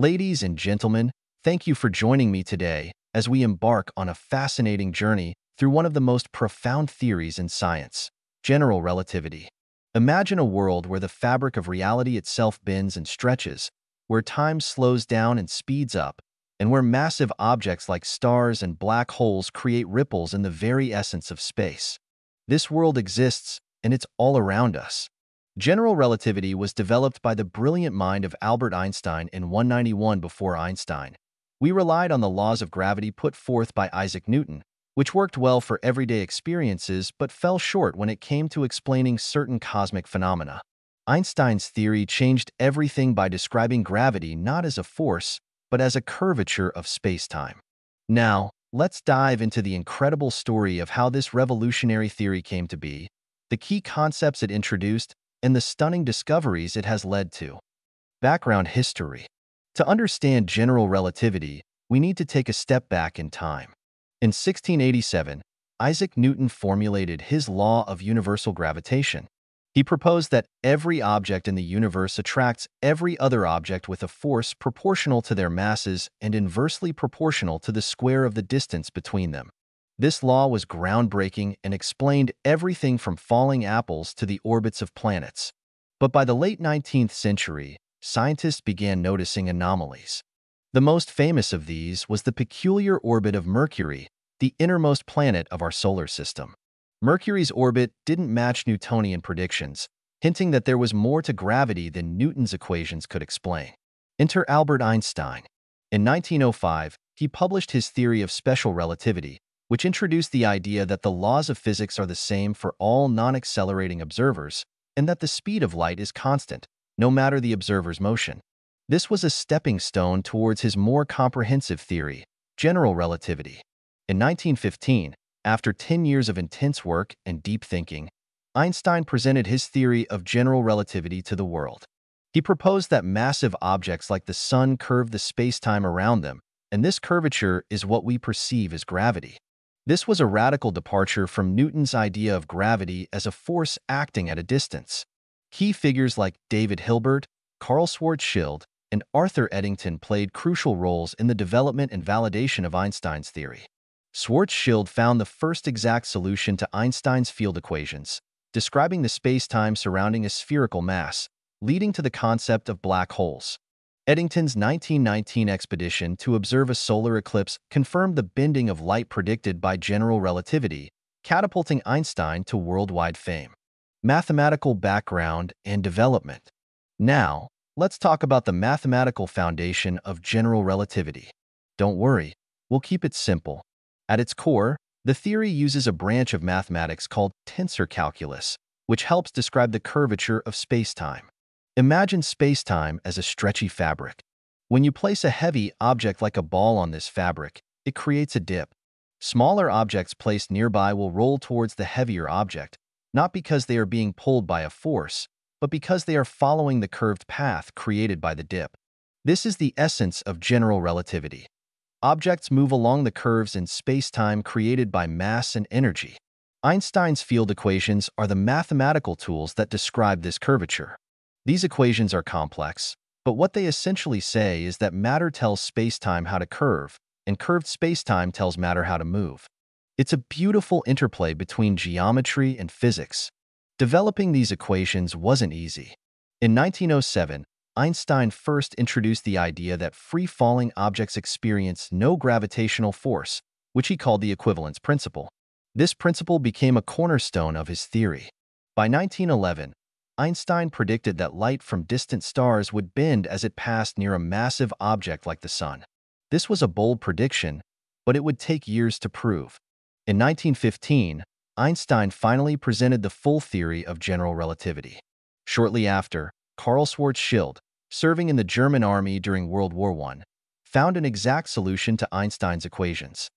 Ladies and gentlemen, thank you for joining me today as we embark on a fascinating journey through one of the most profound theories in science, general relativity. Imagine a world where the fabric of reality itself bends and stretches, where time slows down and speeds up, and where massive objects like stars and black holes create ripples in the very essence of space. This world exists, and it's all around us. General relativity was developed by the brilliant mind of Albert Einstein in 191 before Einstein. We relied on the laws of gravity put forth by Isaac Newton, which worked well for everyday experiences but fell short when it came to explaining certain cosmic phenomena. Einstein's theory changed everything by describing gravity not as a force, but as a curvature of spacetime. Now, let's dive into the incredible story of how this revolutionary theory came to be, the key concepts it introduced, and the stunning discoveries it has led to. Background History To understand general relativity, we need to take a step back in time. In 1687, Isaac Newton formulated his law of universal gravitation, he proposed that every object in the universe attracts every other object with a force proportional to their masses and inversely proportional to the square of the distance between them. This law was groundbreaking and explained everything from falling apples to the orbits of planets. But by the late 19th century, scientists began noticing anomalies. The most famous of these was the peculiar orbit of Mercury, the innermost planet of our solar system. Mercury's orbit didn't match Newtonian predictions, hinting that there was more to gravity than Newton's equations could explain. Enter Albert Einstein. In 1905, he published his theory of special relativity, which introduced the idea that the laws of physics are the same for all non-accelerating observers and that the speed of light is constant, no matter the observer's motion. This was a stepping stone towards his more comprehensive theory, general relativity. In 1915, after 10 years of intense work and deep thinking, Einstein presented his theory of general relativity to the world. He proposed that massive objects like the sun curve the space-time around them, and this curvature is what we perceive as gravity. This was a radical departure from Newton's idea of gravity as a force acting at a distance. Key figures like David Hilbert, Carl Schwarzschild, and Arthur Eddington played crucial roles in the development and validation of Einstein's theory. Schwarzschild found the first exact solution to Einstein's field equations, describing the space-time surrounding a spherical mass, leading to the concept of black holes. Eddington's 1919 expedition to observe a solar eclipse confirmed the bending of light predicted by general relativity, catapulting Einstein to worldwide fame. Mathematical background and development. Now, let's talk about the mathematical foundation of general relativity. Don't worry, we'll keep it simple. At its core, the theory uses a branch of mathematics called tensor calculus, which helps describe the curvature of spacetime. Imagine spacetime as a stretchy fabric. When you place a heavy object like a ball on this fabric, it creates a dip. Smaller objects placed nearby will roll towards the heavier object, not because they are being pulled by a force, but because they are following the curved path created by the dip. This is the essence of general relativity. Objects move along the curves in space-time created by mass and energy. Einstein's field equations are the mathematical tools that describe this curvature. These equations are complex, but what they essentially say is that matter tells space-time how to curve, and curved space-time tells matter how to move. It's a beautiful interplay between geometry and physics. Developing these equations wasn't easy. In 1907, Einstein first introduced the idea that free-falling objects experience no gravitational force, which he called the equivalence principle. This principle became a cornerstone of his theory. By 1911, Einstein predicted that light from distant stars would bend as it passed near a massive object like the Sun. This was a bold prediction, but it would take years to prove. In 1915, Einstein finally presented the full theory of general relativity. Shortly after, Carl Schwarzschild, serving in the German army during World War I, found an exact solution to Einstein's equations.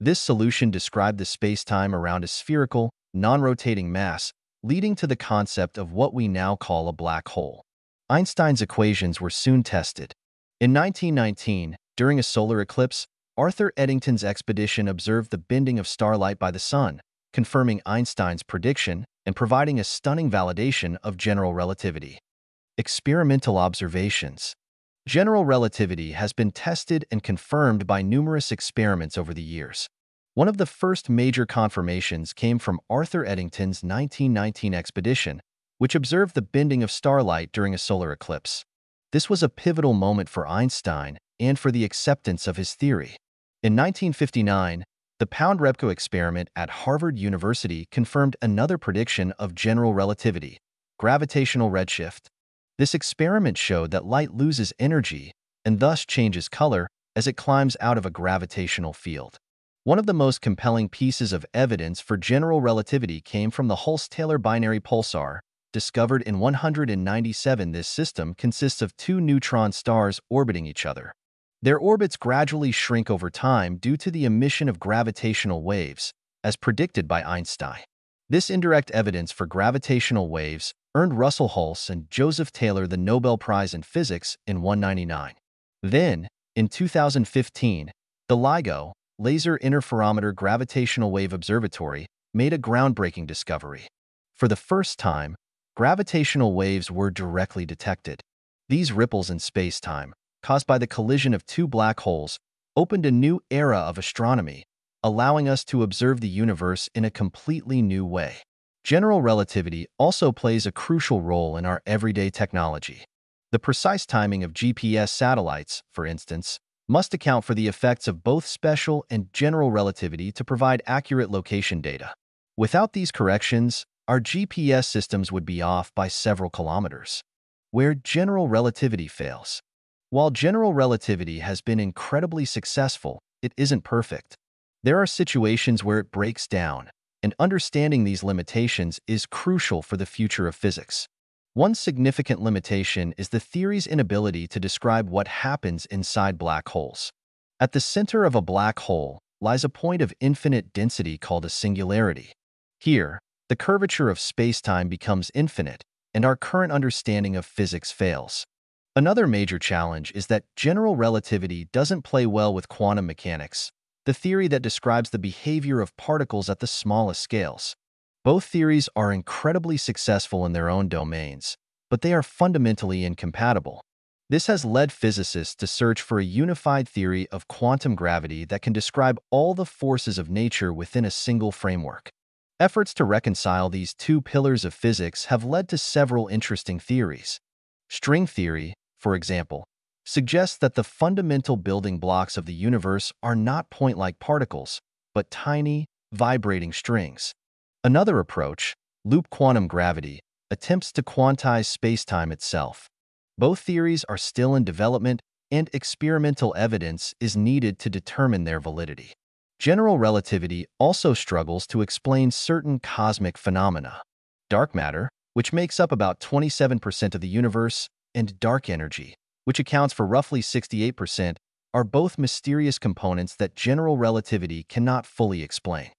This solution described the spacetime around a spherical, non-rotating mass, leading to the concept of what we now call a black hole. Einstein's equations were soon tested. In 1919, during a solar eclipse, Arthur Eddington's expedition observed the bending of starlight by the sun, confirming Einstein's prediction and providing a stunning validation of general relativity. Experimental observations. General relativity has been tested and confirmed by numerous experiments over the years. One of the first major confirmations came from Arthur Eddington's 1919 expedition, which observed the bending of starlight during a solar eclipse. This was a pivotal moment for Einstein and for the acceptance of his theory. In 1959, the Pound-Rebka experiment at Harvard University confirmed another prediction of general relativity, gravitational redshift. This experiment showed that light loses energy and thus changes color as it climbs out of a gravitational field. One of the most compelling pieces of evidence for general relativity came from the Hulse-Taylor binary pulsar, discovered in 197 this system consists of two neutron stars orbiting each other. Their orbits gradually shrink over time due to the emission of gravitational waves, as predicted by Einstein. This indirect evidence for gravitational waves earned Russell Hulse and Joseph Taylor the Nobel Prize in Physics in 199. Then, in 2015, the LIGO, Laser Interferometer Gravitational Wave Observatory, made a groundbreaking discovery. For the first time, gravitational waves were directly detected. These ripples in space-time, caused by the collision of two black holes, opened a new era of astronomy, allowing us to observe the universe in a completely new way. General relativity also plays a crucial role in our everyday technology. The precise timing of GPS satellites, for instance, must account for the effects of both special and general relativity to provide accurate location data. Without these corrections, our GPS systems would be off by several kilometers. Where general relativity fails. While general relativity has been incredibly successful, it isn't perfect. There are situations where it breaks down, and understanding these limitations is crucial for the future of physics. One significant limitation is the theory's inability to describe what happens inside black holes. At the center of a black hole lies a point of infinite density called a singularity. Here, the curvature of spacetime becomes infinite, and our current understanding of physics fails. Another major challenge is that general relativity doesn't play well with quantum mechanics, the theory that describes the behavior of particles at the smallest scales. Both theories are incredibly successful in their own domains, but they are fundamentally incompatible. This has led physicists to search for a unified theory of quantum gravity that can describe all the forces of nature within a single framework. Efforts to reconcile these two pillars of physics have led to several interesting theories. String theory, for example, suggests that the fundamental building blocks of the universe are not point-like particles, but tiny, vibrating strings. Another approach, loop quantum gravity, attempts to quantize spacetime itself. Both theories are still in development, and experimental evidence is needed to determine their validity. General relativity also struggles to explain certain cosmic phenomena. Dark matter, which makes up about 27% of the universe, and dark energy, which accounts for roughly 68%, are both mysterious components that general relativity cannot fully explain.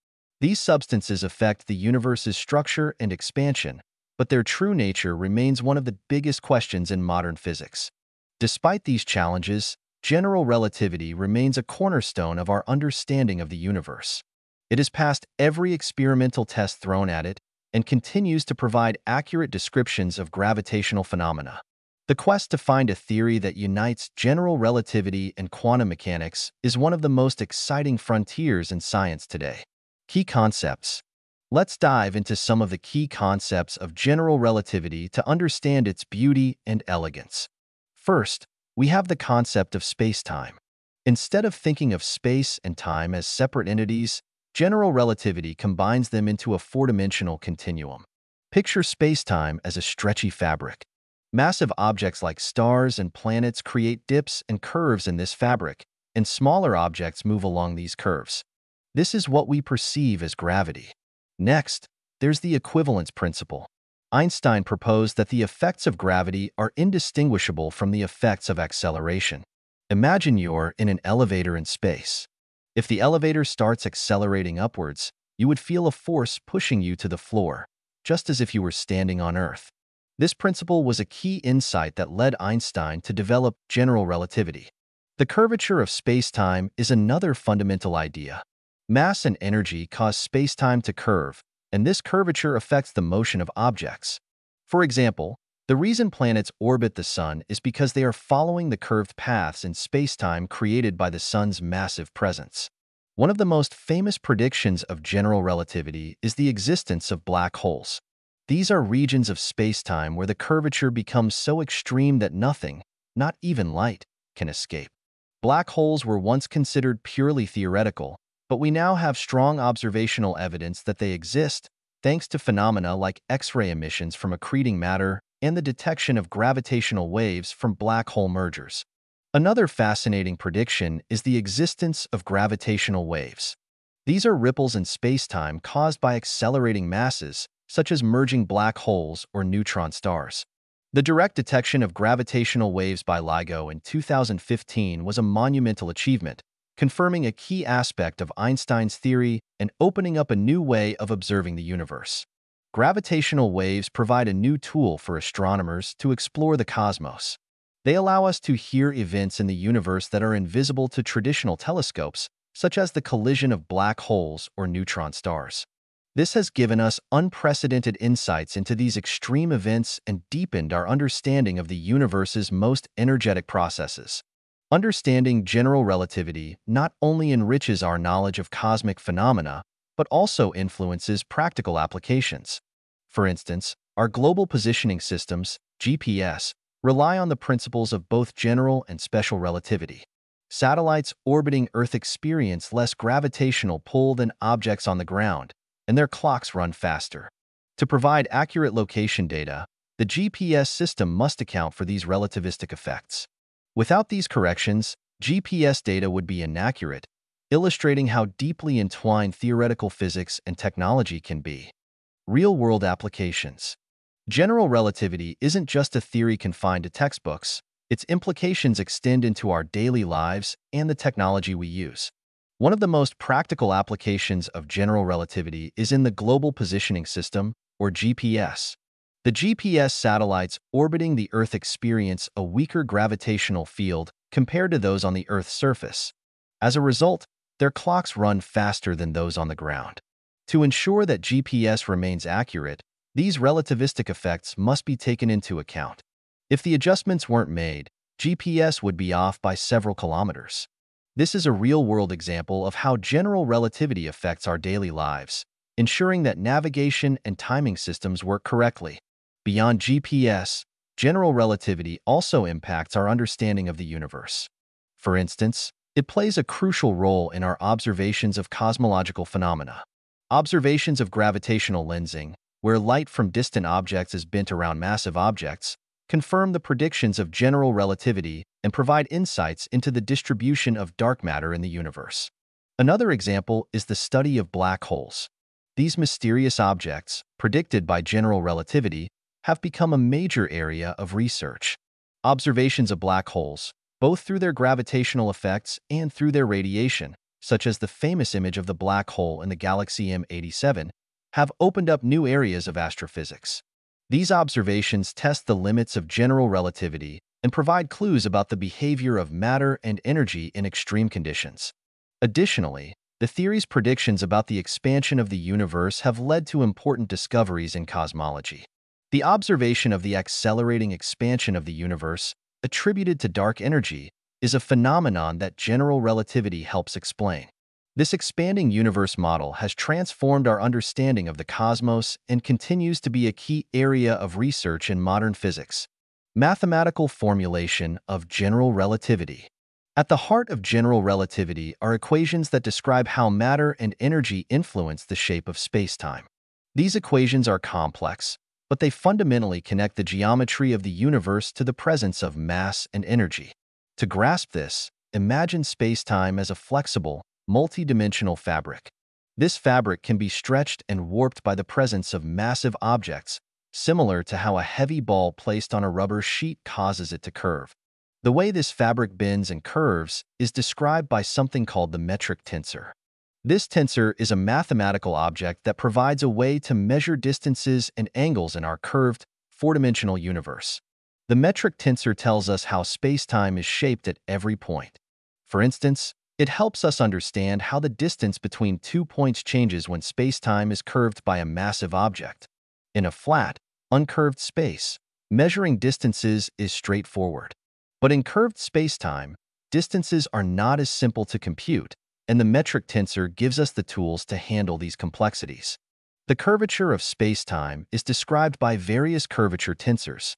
These substances affect the universe's structure and expansion, but their true nature remains one of the biggest questions in modern physics. Despite these challenges, general relativity remains a cornerstone of our understanding of the universe. It has passed every experimental test thrown at it and continues to provide accurate descriptions of gravitational phenomena. The quest to find a theory that unites general relativity and quantum mechanics is one of the most exciting frontiers in science today. Key concepts. Let's dive into some of the key concepts of general relativity to understand its beauty and elegance. First, we have the concept of spacetime. Instead of thinking of space and time as separate entities, general relativity combines them into a four-dimensional continuum. Picture spacetime as a stretchy fabric. Massive objects like stars and planets create dips and curves in this fabric, and smaller objects move along these curves. This is what we perceive as gravity. Next, there's the equivalence principle. Einstein proposed that the effects of gravity are indistinguishable from the effects of acceleration. Imagine you're in an elevator in space. If the elevator starts accelerating upwards, you would feel a force pushing you to the floor, just as if you were standing on Earth. This principle was a key insight that led Einstein to develop general relativity. The curvature of spacetime is another fundamental idea. Mass and energy cause space-time to curve, and this curvature affects the motion of objects. For example, The reason planets orbit the Sun is because they are following the curved paths in space-time created by the Sun's massive presence. One of the most famous predictions of general relativity is the existence of black holes. These are regions of space-time where the curvature becomes so extreme that nothing, not even light, can escape. Black holes were once considered purely theoretical, but we now have strong observational evidence that they exist thanks to phenomena like X-ray emissions from accreting matter and the detection of gravitational waves from black hole mergers. Another fascinating prediction is the existence of gravitational waves. These are ripples in spacetime caused by accelerating masses, such as merging black holes or neutron stars. The direct detection of gravitational waves by LIGO in 2015 was a monumental achievement, confirming a key aspect of Einstein's theory and opening up a new way of observing the universe. Gravitational waves provide a new tool for astronomers to explore the cosmos. They allow us to hear events in the universe that are invisible to traditional telescopes, such as the collision of black holes or neutron stars. This has given us unprecedented insights into these extreme events and deepened our understanding of the universe's most energetic processes. Understanding general relativity not only enriches our knowledge of cosmic phenomena, but also influences practical applications. For instance, our global positioning systems, GPS, rely on the principles of both general and special relativity. Satellites orbiting Earth experience less gravitational pull than objects on the ground, and their clocks run faster. To provide accurate location data, the GPS system must account for these relativistic effects. Without these corrections, GPS data would be inaccurate, illustrating how deeply entwined theoretical physics and technology can be. Real-world applications General relativity isn't just a theory confined to textbooks, its implications extend into our daily lives and the technology we use. One of the most practical applications of general relativity is in the Global Positioning System, or GPS. The GPS satellites orbiting the Earth experience a weaker gravitational field compared to those on the Earth's surface. As a result, their clocks run faster than those on the ground. To ensure that GPS remains accurate, these relativistic effects must be taken into account. If the adjustments weren't made, GPS would be off by several kilometers. This is a real-world example of how general relativity affects our daily lives, ensuring that navigation and timing systems work correctly. Beyond GPS, general relativity also impacts our understanding of the universe. For instance, it plays a crucial role in our observations of cosmological phenomena. Observations of gravitational lensing, where light from distant objects is bent around massive objects, confirm the predictions of general relativity and provide insights into the distribution of dark matter in the universe. Another example is the study of black holes. These mysterious objects, predicted by general relativity, have become a major area of research. Observations of black holes, both through their gravitational effects and through their radiation, such as the famous image of the black hole in the galaxy M87, have opened up new areas of astrophysics. These observations test the limits of general relativity and provide clues about the behavior of matter and energy in extreme conditions. Additionally, the theory's predictions about the expansion of the universe have led to important discoveries in cosmology. The observation of the accelerating expansion of the universe, attributed to dark energy, is a phenomenon that general relativity helps explain. This expanding universe model has transformed our understanding of the cosmos and continues to be a key area of research in modern physics. Mathematical formulation of general relativity. At the heart of general relativity are equations that describe how matter and energy influence the shape of spacetime. These equations are complex, but they fundamentally connect the geometry of the universe to the presence of mass and energy. To grasp this, imagine space-time as a flexible, multi-dimensional fabric. This fabric can be stretched and warped by the presence of massive objects, similar to how a heavy ball placed on a rubber sheet causes it to curve. The way this fabric bends and curves is described by something called the metric tensor. This tensor is a mathematical object that provides a way to measure distances and angles in our curved, four-dimensional universe. The metric tensor tells us how spacetime is shaped at every point. For instance, it helps us understand how the distance between two points changes when spacetime is curved by a massive object. In a flat, uncurved space, Measuring distances is straightforward. But in curved spacetime, distances are not as simple to compute, and the metric tensor gives us the tools to handle these complexities. The curvature of spacetime is described by various curvature tensors.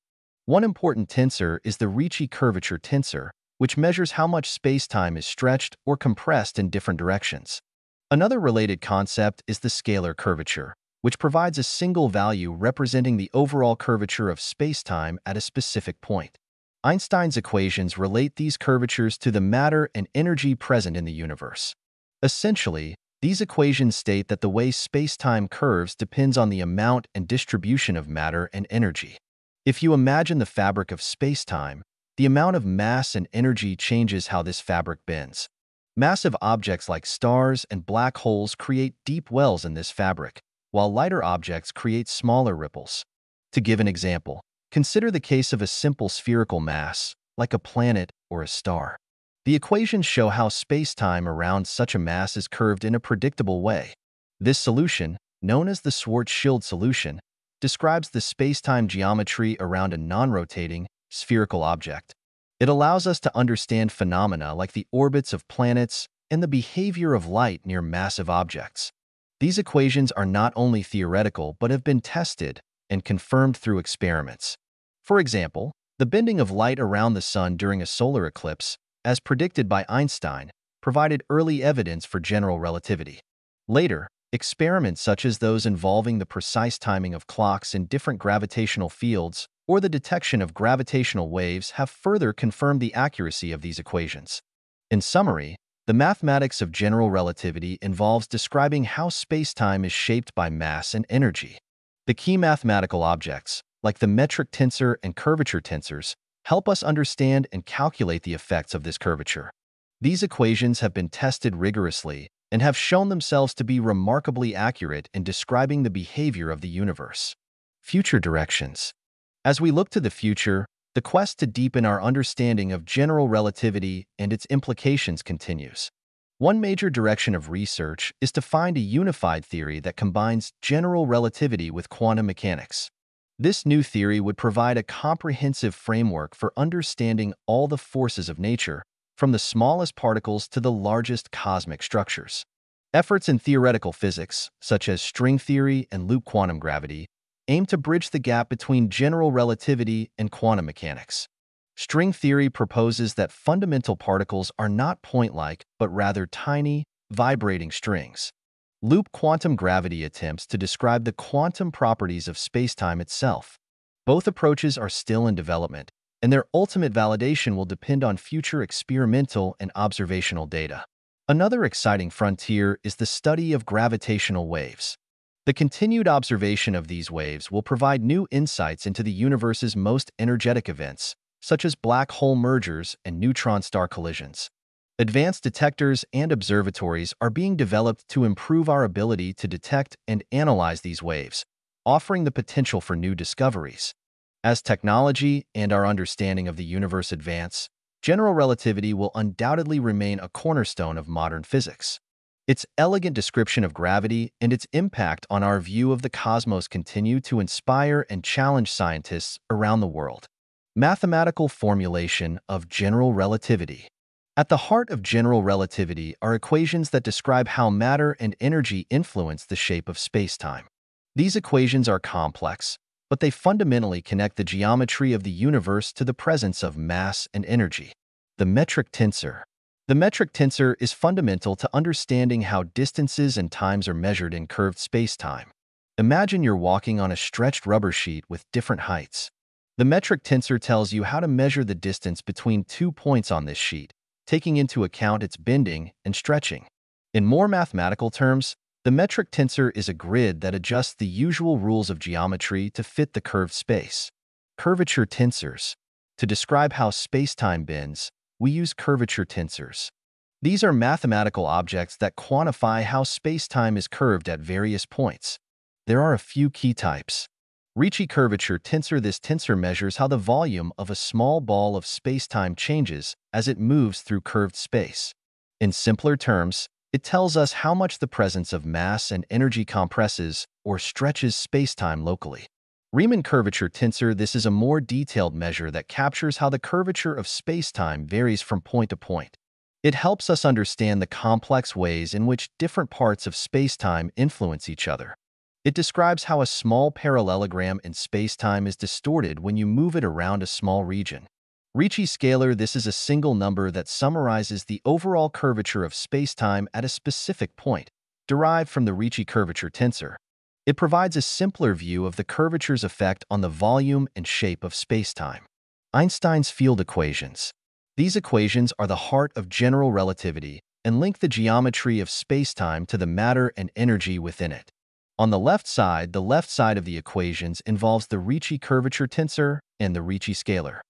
One important tensor is the Ricci curvature tensor, which measures how much spacetime is stretched or compressed in different directions. Another related concept is the scalar curvature, which provides a single value representing the overall curvature of spacetime at a specific point. Einstein's equations relate these curvatures to the matter and energy present in the universe. Essentially, these equations state that the way space-time curves depends on the amount and distribution of matter and energy. If you imagine the fabric of space-time, the amount of mass and energy changes how this fabric bends. Massive objects like stars and black holes create deep wells in this fabric, while lighter objects create smaller ripples. To give an example, consider the case of a simple spherical mass, like a planet or a star. The equations show how spacetime around such a mass is curved in a predictable way. This solution, known as the Schwarzschild solution, describes the spacetime geometry around a non-rotating, spherical object. It allows us to understand phenomena like the orbits of planets and the behavior of light near massive objects. These equations are not only theoretical but have been tested and confirmed through experiments. For example, the bending of light around the sun during a solar eclipse, as predicted by Einstein, provided early evidence for general relativity. Later, experiments such as those involving the precise timing of clocks in different gravitational fields or the detection of gravitational waves have further confirmed the accuracy of these equations. In summary, the mathematics of general relativity involves describing how spacetime is shaped by mass and energy. The key mathematical objects, like the metric tensor and curvature tensors, help us understand and calculate the effects of this curvature. These equations have been tested rigorously and have shown themselves to be remarkably accurate in describing the behavior of the universe. Future directions. As we look to the future, the quest to deepen our understanding of general relativity and its implications continues. One major direction of research is to find a unified theory that combines general relativity with quantum mechanics. This new theory would provide a comprehensive framework for understanding all the forces of nature, from the smallest particles to the largest cosmic structures. Efforts in theoretical physics, such as string theory and loop quantum gravity, aim to bridge the gap between general relativity and quantum mechanics. String theory proposes that fundamental particles are not point-like, but rather tiny, vibrating strings. Loop quantum gravity attempts to describe the quantum properties of spacetime itself. Both approaches are still in development, and their ultimate validation will depend on future experimental and observational data. Another exciting frontier is the study of gravitational waves. The continued observation of these waves will provide new insights into the universe's most energetic events, such as black hole mergers and neutron star collisions. Advanced detectors and observatories are being developed to improve our ability to detect and analyze these waves, offering the potential for new discoveries. As technology and our understanding of the universe advance, general relativity will undoubtedly remain a cornerstone of modern physics. Its elegant description of gravity and its impact on our view of the cosmos continue to inspire and challenge scientists around the world. Mathematical formulation of general relativity. At the heart of general relativity are equations that describe how matter and energy influence the shape of spacetime. These equations are complex, but they fundamentally connect the geometry of the universe to the presence of mass and energy. The metric tensor. The metric tensor is fundamental to understanding how distances and times are measured in curved spacetime. Imagine you're walking on a stretched rubber sheet with different heights. The metric tensor tells you how to measure the distance between two points on this sheet, taking into account its bending and stretching. In more mathematical terms, the metric tensor is a grid that adjusts the usual rules of geometry to fit the curved space. Curvature tensors. To describe how spacetime bends, we use curvature tensors. These are mathematical objects that quantify how spacetime is curved at various points. There are a few key types. Ricci curvature tensor This tensor measures how the volume of a small ball of spacetime changes as it moves through curved space. In simpler terms, it tells us how much the presence of mass and energy compresses or stretches spacetime locally. Riemann curvature tensor This is a more detailed measure that captures how the curvature of spacetime varies from point to point. It helps us understand the complex ways in which different parts of spacetime influence each other. It describes how a small parallelogram in space-time is distorted when you move it around a small region. Ricci scalar This is a single number that summarizes the overall curvature of space-time at a specific point, derived from the Ricci curvature tensor. It provides a simpler view of the curvature's effect on the volume and shape of space-time. Einstein's field equations. These equations are the heart of general relativity and link the geometry of space-time to the matter and energy within it. On the left side, the left side of the equations involves the Ricci curvature tensor and the Ricci scalar.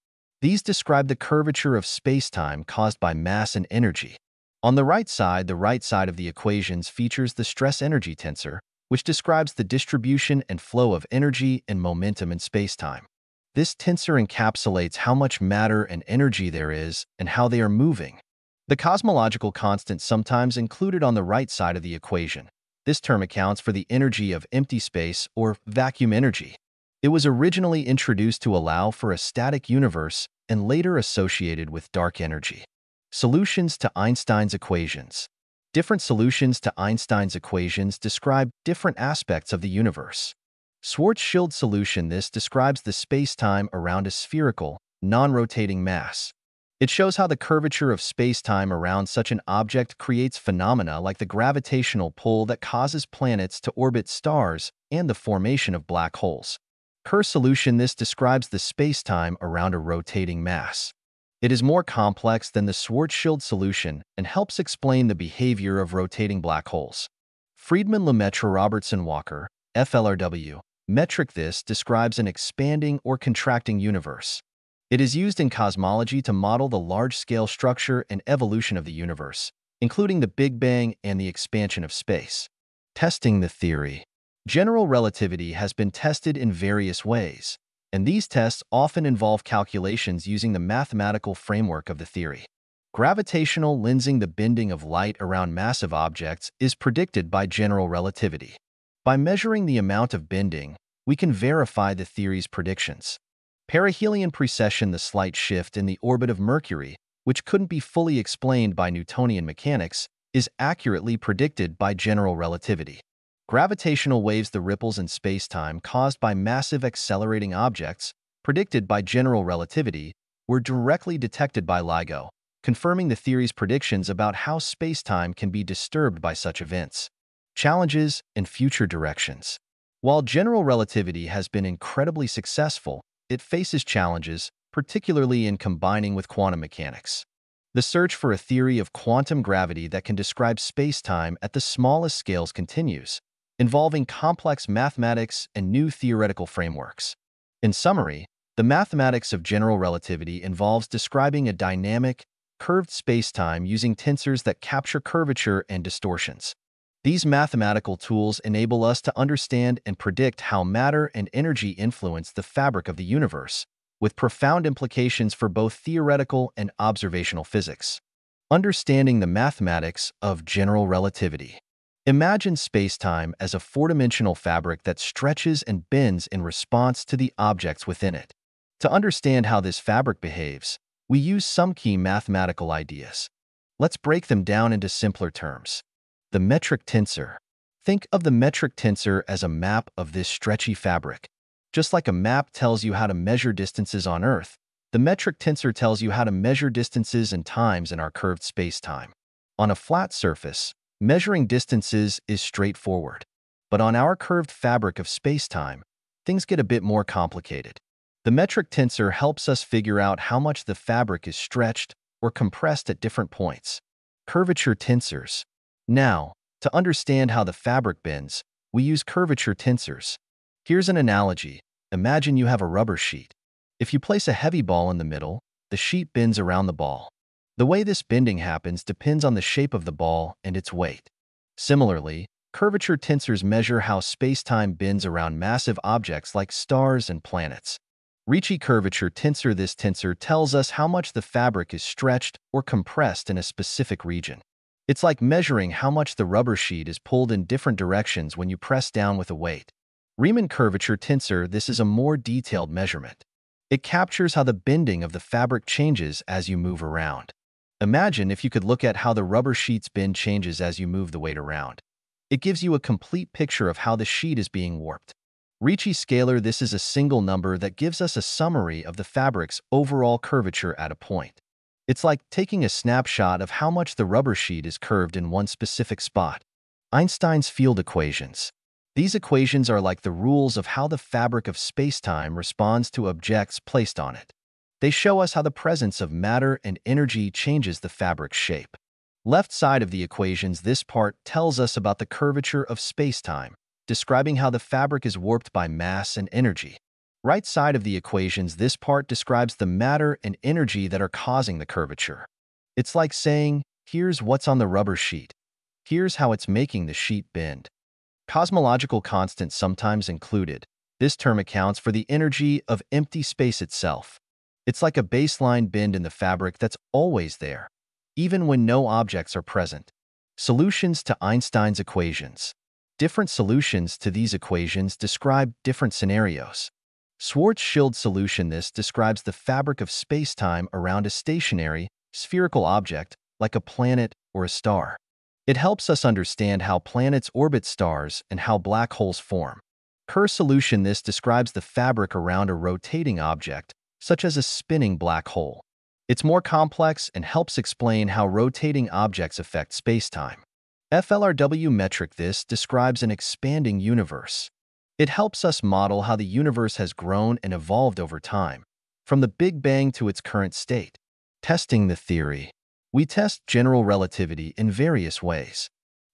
These describe the curvature of spacetime caused by mass and energy. On the right side, the right side of the equations features the stress-energy tensor, which describes the distribution and flow of energy and momentum in spacetime. This tensor encapsulates how much matter and energy there is and how they are moving. The cosmological constant sometimes included on the right side of the equation. This term accounts for the energy of empty space or vacuum energy. It was originally introduced to allow for a static universe and later associated with dark energy. Solutions to Einstein's equations. Different solutions to Einstein's equations describe different aspects of the universe. Schwarzschild solution This describes the space-time around a spherical, non-rotating mass. It shows how the curvature of spacetime around such an object creates phenomena like the gravitational pull that causes planets to orbit stars and the formation of black holes. Kerr solution This describes the spacetime around a rotating mass. It is more complex than the Schwarzschild solution and helps explain the behavior of rotating black holes. Friedman Lemaitre Robertson Walker, FLRW, metric This describes an expanding or contracting universe. It is used in cosmology to model the large-scale structure and evolution of the universe, including the Big Bang and the expansion of space. Testing the theory. General relativity has been tested in various ways and these tests often involve calculations using the mathematical framework of the theory. Gravitational lensing the bending of light around massive objects is predicted by general relativity. By measuring the amount of bending, we can verify the theory's predictions. Perihelion precession the slight shift in the orbit of Mercury, which couldn't be fully explained by Newtonian mechanics, is accurately predicted by general relativity. Gravitational waves the ripples in spacetime caused by massive accelerating objects, predicted by general relativity, were directly detected by LIGO, confirming the theory's predictions about how spacetime can be disturbed by such events. Challenges and future directions. While general relativity has been incredibly successful, it faces challenges, particularly in combining with quantum mechanics. The search for a theory of quantum gravity that can describe spacetime at the smallest scales continues, involving complex mathematics and new theoretical frameworks. In summary, the mathematics of general relativity involves describing a dynamic, curved spacetime using tensors that capture curvature and distortions. These mathematical tools enable us to understand and predict how matter and energy influence the fabric of the universe, with profound implications for both theoretical and observational physics. Understanding the mathematics of general relativity. Imagine spacetime as a four-dimensional fabric that stretches and bends in response to the objects within it. To understand how this fabric behaves, we use some key mathematical ideas. Let's break them down into simpler terms. The metric tensor. Think of the metric tensor as a map of this stretchy fabric. Just like a map tells you how to measure distances on Earth, the metric tensor tells you how to measure distances and times in our curved spacetime. On a flat surface, Measuring distances is straightforward, but on our curved fabric of spacetime, things get a bit more complicated. The metric tensor helps us figure out how much the fabric is stretched or compressed at different points. Curvature tensors. Now, to understand how the fabric bends, we use curvature tensors. Here's an analogy. Imagine you have a rubber sheet. If you place a heavy ball in the middle, the sheet bends around the ball. The way this bending happens depends on the shape of the ball and its weight. Similarly, curvature tensors measure how spacetime bends around massive objects like stars and planets. Ricci curvature tensor This tensor tells us how much the fabric is stretched or compressed in a specific region. It's like measuring how much the rubber sheet is pulled in different directions when you press down with a weight. Riemann curvature tensor This is a more detailed measurement. It captures how the bending of the fabric changes as you move around. Imagine if you could look at how the rubber sheet's bend changes as you move the weight around. It gives you a complete picture of how the sheet is being warped. Ricci scalar This is a single number that gives us a summary of the fabric's overall curvature at a point. It's like taking a snapshot of how much the rubber sheet is curved in one specific spot. Einstein's field equations. These equations are like the rules of how the fabric of spacetime responds to objects placed on it. They show us how the presence of matter and energy changes the fabric's shape. Left side of the equations, this part tells us about the curvature of spacetime, describing how the fabric is warped by mass and energy. Right side of the equations, this part describes the matter and energy that are causing the curvature. It's like saying, here's what's on the rubber sheet. Here's how it's making the sheet bend. Cosmological constant sometimes included. This term accounts for the energy of empty space itself. It's like a baseline bend in the fabric that's always there, even when no objects are present. Solutions to Einstein's equations. Different solutions to these equations describe different scenarios. Schwarzschild solution This describes the fabric of spacetime around a stationary, spherical object like a planet or a star. It helps us understand how planets orbit stars and how black holes form. Kerr solution This describes the fabric around a rotating object, such as a spinning black hole. It's more complex and helps explain how rotating objects affect spacetime. FLRW metric This describes an expanding universe. It helps us model how the universe has grown and evolved over time, from the Big Bang to its current state. Testing the theory. We test general relativity in various ways.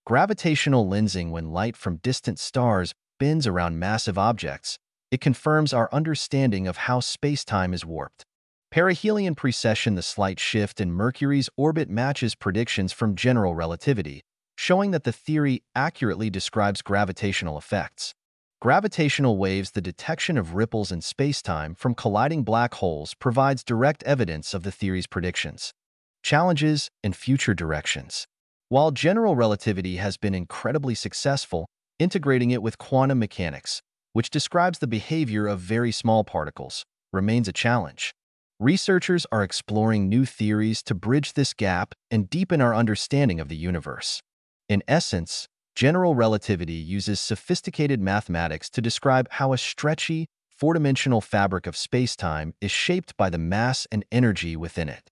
Gravitational lensing when light from distant stars bends around massive objects, it confirms our understanding of how spacetime is warped. Perihelion precession The slight shift in Mercury's orbit matches predictions from general relativity, showing that the theory accurately describes gravitational effects. Gravitational waves The detection of ripples in spacetime from colliding black holes provides direct evidence of the theory's predictions challenges, and future directions. While general relativity has been incredibly successful, integrating it with quantum mechanics, which describes the behavior of very small particles, remains a challenge. Researchers are exploring new theories to bridge this gap and deepen our understanding of the universe. In essence, general relativity uses sophisticated mathematics to describe how a stretchy, four-dimensional fabric of spacetime is shaped by the mass and energy within it.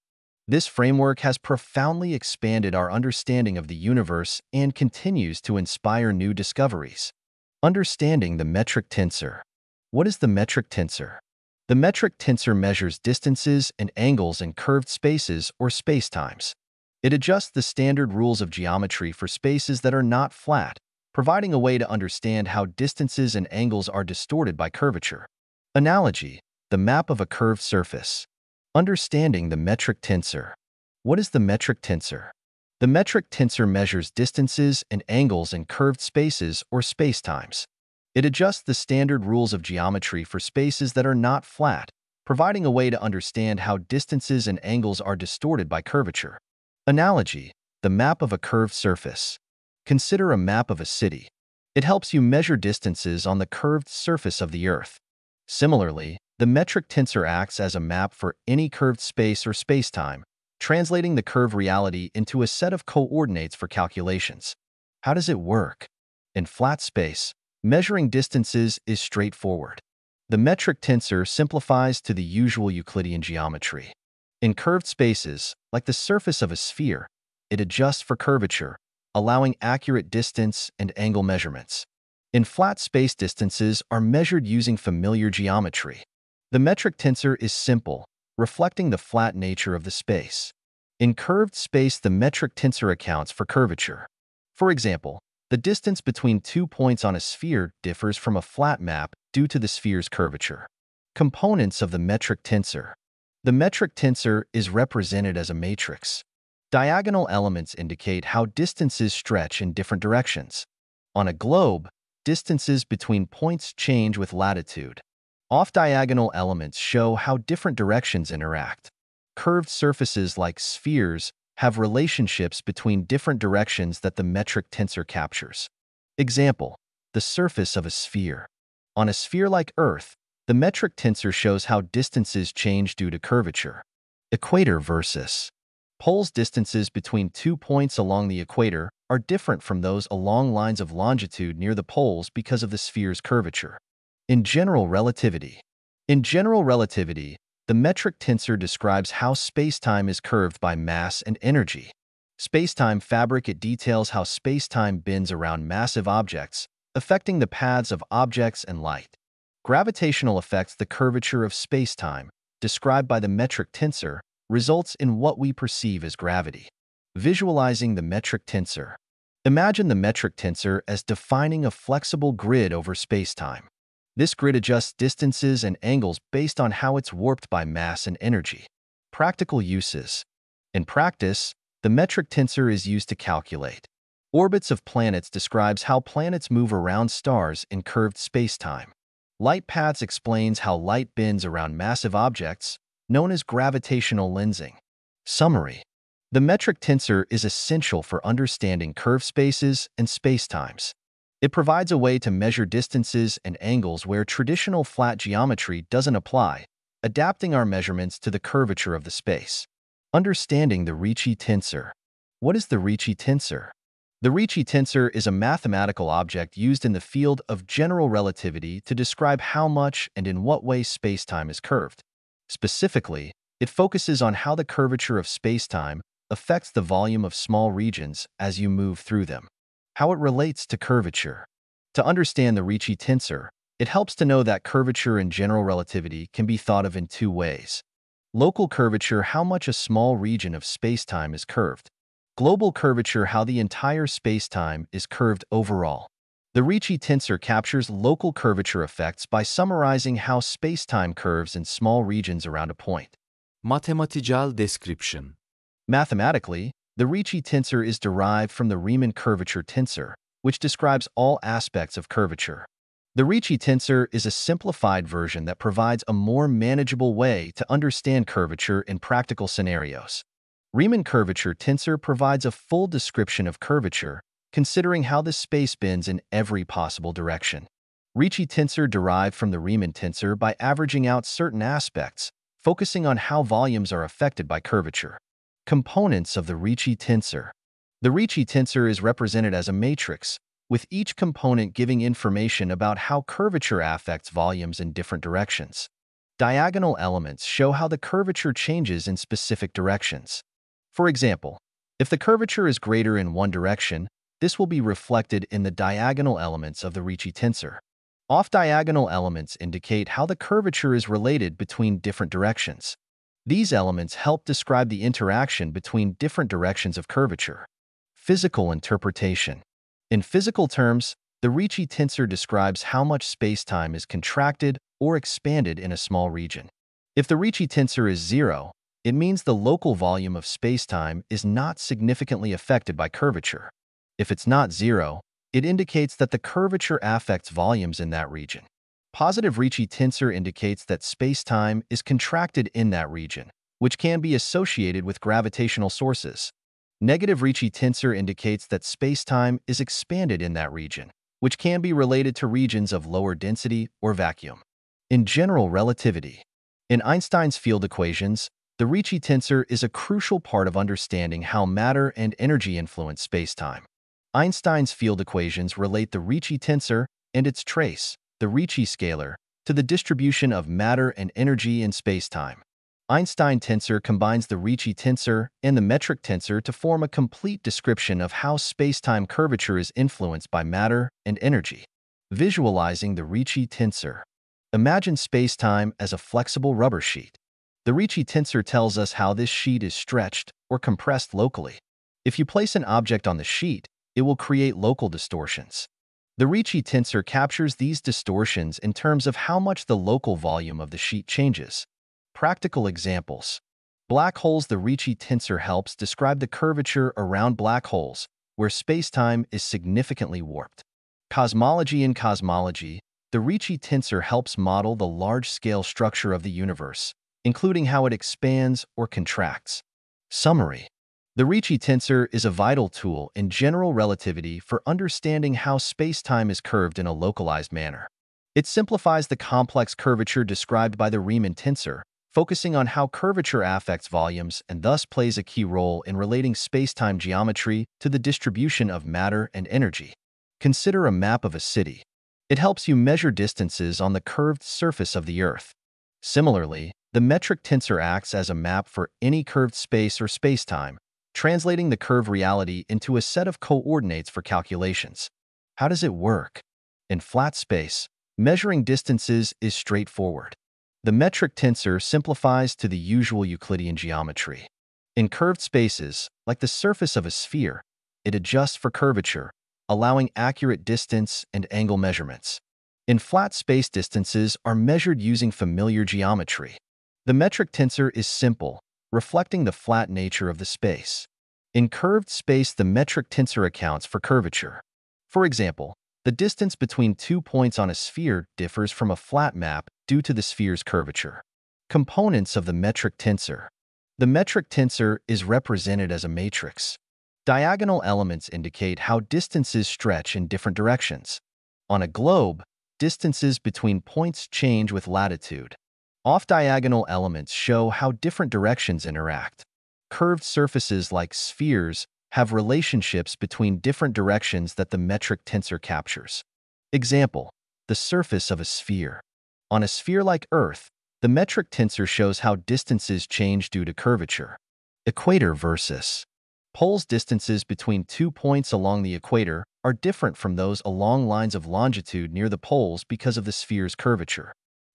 This framework has profoundly expanded our understanding of the universe and continues to inspire new discoveries. Understanding the metric tensor. What is the metric tensor? The metric tensor measures distances and angles in curved spaces or spacetimes. It adjusts the standard rules of geometry for spaces that are not flat, providing a way to understand how distances and angles are distorted by curvature. Analogy, the map of a curved surface. Understanding the metric tensor. What is the metric tensor? The metric tensor measures distances and angles in curved spaces or spacetimes. It adjusts the standard rules of geometry for spaces that are not flat, providing a way to understand how distances and angles are distorted by curvature. Analogy, the map of a curved surface. Consider a map of a city. It helps you measure distances on the curved surface of the Earth. Similarly, the metric tensor acts as a map for any curved space or spacetime, translating the curve reality into a set of coordinates for calculations. How does it work? In flat space, measuring distances is straightforward. The metric tensor simplifies to the usual Euclidean geometry. In curved spaces, like the surface of a sphere, it adjusts for curvature, allowing accurate distance and angle measurements. In flat space distances are measured using familiar geometry. The metric tensor is simple, reflecting the flat nature of the space. In curved space, the metric tensor accounts for curvature. For example, the distance between two points on a sphere differs from a flat map due to the sphere's curvature. Components of the metric tensor. The metric tensor is represented as a matrix. Diagonal elements indicate how distances stretch in different directions. On a globe, distances between points change with latitude. Off-diagonal elements show how different directions interact. Curved surfaces like spheres have relationships between different directions that the metric tensor captures. Example, the surface of a sphere. On a sphere like Earth, the metric tensor shows how distances change due to curvature. Equator versus Poles distances between two points along the equator are different from those along lines of longitude near the poles because of the sphere's curvature. In general relativity, in general relativity, the metric tensor describes how spacetime is curved by mass and energy. Spacetime fabric it details how spacetime bends around massive objects, affecting the paths of objects and light. Gravitational effects the curvature of spacetime, described by the metric tensor, results in what we perceive as gravity. Visualizing the metric tensor. Imagine the metric tensor as defining a flexible grid over spacetime. This grid adjusts distances and angles based on how it's warped by mass and energy. Practical uses. In practice, the metric tensor is used to calculate. Orbits of planets describes how planets move around stars in curved spacetime. Light paths explains how light bends around massive objects, known as gravitational lensing. Summary. The metric tensor is essential for understanding curved spaces and spacetimes. It provides a way to measure distances and angles where traditional flat geometry doesn't apply, adapting our measurements to the curvature of the space. Understanding the Ricci tensor. What is the Ricci tensor? The Ricci tensor is a mathematical object used in the field of general relativity to describe how much and in what way spacetime is curved. Specifically, it focuses on how the curvature of spacetime affects the volume of small regions as you move through them. How it relates to curvature. To understand the Ricci tensor, it helps to know that curvature in general relativity can be thought of in two ways. Local curvature how much a small region of spacetime is curved, Global curvature how the entire spacetime is curved overall. The Ricci tensor captures local curvature effects by summarizing how spacetime curves in small regions around a point. Mathematical description. Mathematically, the Ricci tensor is derived from the Riemann curvature tensor, which describes all aspects of curvature. The Ricci tensor is a simplified version that provides a more manageable way to understand curvature in practical scenarios. Riemann curvature tensor provides a full description of curvature, considering how the space bends in every possible direction. Ricci tensor derived from the Riemann tensor by averaging out certain aspects, focusing on how volumes are affected by curvature. Components of the Ricci tensor. The Ricci tensor is represented as a matrix, with each component giving information about how curvature affects volumes in different directions. Diagonal elements show how the curvature changes in specific directions. For example, if the curvature is greater in one direction, this will be reflected in the diagonal elements of the Ricci tensor. Off-diagonal elements indicate how the curvature is related between different directions. These elements help describe the interaction between different directions of curvature. Physical interpretation. In physical terms, the Ricci tensor describes how much spacetime is contracted or expanded in a small region. If the Ricci tensor is zero, it means the local volume of spacetime is not significantly affected by curvature. If it's not zero, it indicates that the curvature affects volumes in that region. Positive Ricci tensor indicates that spacetime is contracted in that region, which can be associated with gravitational sources. Negative Ricci tensor indicates that spacetime is expanded in that region, which can be related to regions of lower density or vacuum. In general relativity, in Einstein's field equations, the Ricci tensor is a crucial part of understanding how matter and energy influence spacetime. Einstein's field equations relate the Ricci tensor and its trace, the Ricci scalar, to the distribution of matter and energy in spacetime. Einstein tensor combines the Ricci tensor and the metric tensor to form a complete description of how spacetime curvature is influenced by matter and energy. Visualizing the Ricci tensor. Imagine spacetime as a flexible rubber sheet. The Ricci tensor tells us how this sheet is stretched or compressed locally. If you place an object on the sheet, it will create local distortions. The Ricci tensor captures these distortions in terms of how much the local volume of the sheet changes. Practical examples. Black holes The Ricci tensor helps describe the curvature around black holes, where spacetime is significantly warped. Cosmology In cosmology, the Ricci tensor helps model the large-scale structure of the universe, including how it expands or contracts. Summary. The Ricci tensor is a vital tool in general relativity for understanding how spacetime is curved in a localized manner. It simplifies the complex curvature described by the Riemann tensor, focusing on how curvature affects volumes and thus plays a key role in relating spacetime geometry to the distribution of matter and energy. Consider a map of a city. It helps you measure distances on the curved surface of the Earth. Similarly, the metric tensor acts as a map for any curved space or spacetime, translating the curved reality into a set of coordinates for calculations. How does it work? In flat space, measuring distances is straightforward. The metric tensor simplifies to the usual Euclidean geometry. In curved spaces, like the surface of a sphere, it adjusts for curvature, allowing accurate distance and angle measurements. In flat space distances are measured using familiar geometry. The metric tensor is simple, reflecting the flat nature of the space. In curved space, the metric tensor accounts for curvature. For example, the distance between two points on a sphere differs from a flat map due to the sphere's curvature. Components of the metric tensor. The metric tensor is represented as a matrix. Diagonal elements indicate how distances stretch in different directions. On a globe, distances between points change with latitude. Off-diagonal elements show how different directions interact. Curved surfaces like spheres have relationships between different directions that the metric tensor captures. Example, the surface of a sphere. On a sphere like Earth, the metric tensor shows how distances change due to curvature. Equator versus Poles distances between two points along the equator are different from those along lines of longitude near the poles because of the sphere's curvature.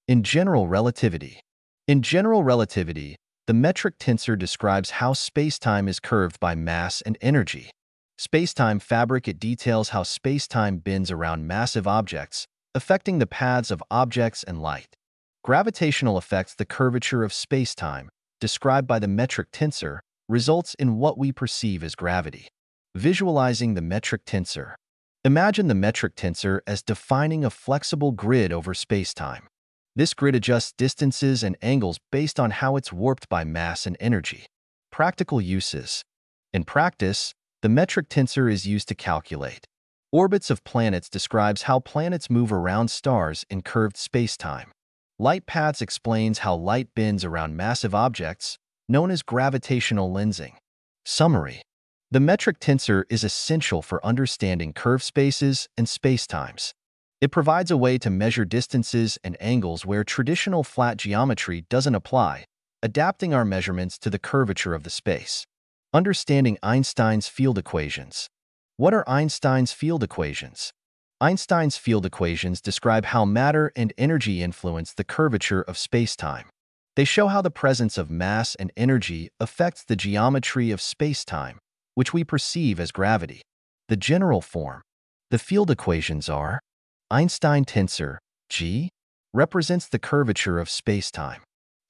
In general relativity. In general relativity, the metric tensor describes how spacetime is curved by mass and energy. Spacetime fabric it details how spacetime bends around massive objects, affecting the paths of objects and light. Gravitational effects the curvature of spacetime, described by the metric tensor, results in what we perceive as gravity. Visualizing the metric tensor. Imagine the metric tensor as defining a flexible grid over spacetime. This grid adjusts distances and angles based on how it's warped by mass and energy. Practical uses. In practice, the metric tensor is used to calculate. Orbits of planets describes how planets move around stars in curved spacetime. Light paths explains how light bends around massive objects, known as gravitational lensing. Summary. The metric tensor is essential for understanding curved spaces and spacetimes. It provides a way to measure distances and angles where traditional flat geometry doesn't apply, adapting our measurements to the curvature of the space. Understanding Einstein's field equations. What are Einstein's field equations? Einstein's field equations describe how matter and energy influence the curvature of spacetime. They show how the presence of mass and energy affects the geometry of spacetime, which we perceive as gravity. The general form. The field equations are Einstein tensor, G, represents the curvature of spacetime.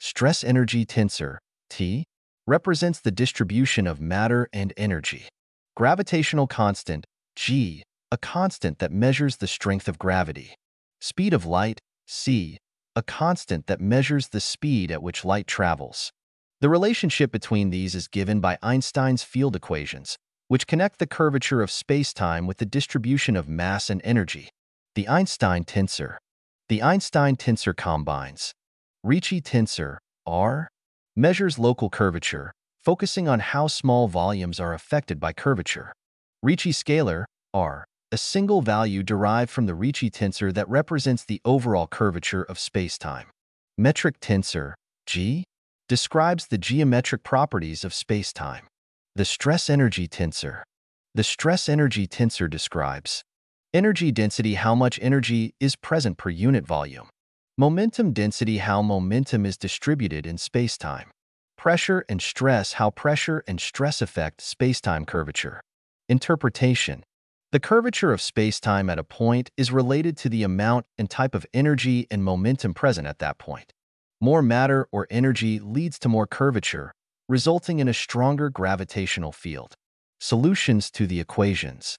Stress energy tensor, T, represents the distribution of matter and energy. Gravitational constant, G, a constant that measures the strength of gravity. Speed of light, C, a constant that measures the speed at which light travels. The relationship between these is given by Einstein's field equations, which connect the curvature of spacetime with the distribution of mass and energy. The Einstein tensor. The Einstein tensor combines. Ricci tensor, R, measures local curvature, focusing on how small volumes are affected by curvature. Ricci scalar, R, a single value derived from the Ricci tensor that represents the overall curvature of spacetime. Metric tensor, G, describes the geometric properties of spacetime. The stress-energy tensor. The stress-energy tensor describes energy density how much energy is present per unit volume, momentum density how momentum is distributed in spacetime, pressure and stress how pressure and stress affect spacetime curvature, interpretation, the curvature of spacetime at a point is related to the amount and type of energy and momentum present at that point. More matter or energy leads to more curvature, resulting in a stronger gravitational field. Solutions to the equations.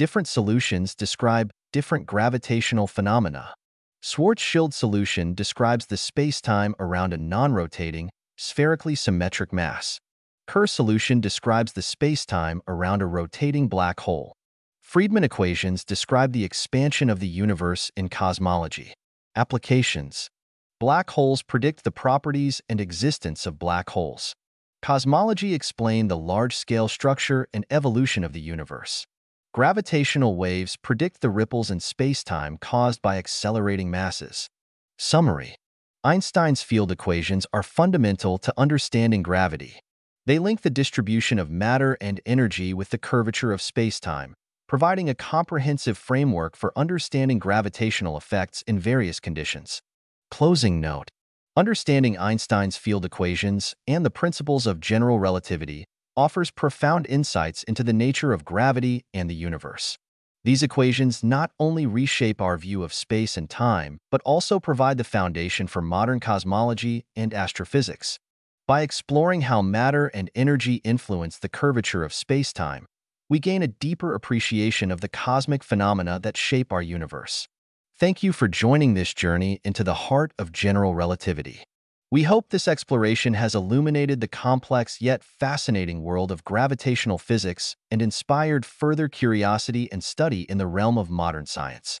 Different solutions describe different gravitational phenomena. Schwarzschild solution describes the spacetime around a non-rotating, spherically symmetric mass. Kerr solution describes the spacetime around a rotating black hole. Friedmann equations describe the expansion of the universe in cosmology. Applications Black holes predict the properties and existence of black holes. Cosmology explained the large-scale structure and evolution of the universe. Gravitational waves predict the ripples in spacetime caused by accelerating masses. Summary Einstein's field equations are fundamental to understanding gravity. They link the distribution of matter and energy with the curvature of spacetime, providing a comprehensive framework for understanding gravitational effects in various conditions. Closing note Understanding Einstein's field equations and the principles of general relativity offers profound insights into the nature of gravity and the universe. These equations not only reshape our view of space and time, but also provide the foundation for modern cosmology and astrophysics. By exploring how matter and energy influence the curvature of spacetime, we gain a deeper appreciation of the cosmic phenomena that shape our universe. Thank you for joining this journey into the heart of general relativity. We hope this exploration has illuminated the complex yet fascinating world of gravitational physics and inspired further curiosity and study in the realm of modern science.